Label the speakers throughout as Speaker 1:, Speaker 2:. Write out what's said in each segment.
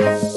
Speaker 1: Thank you.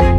Speaker 1: you.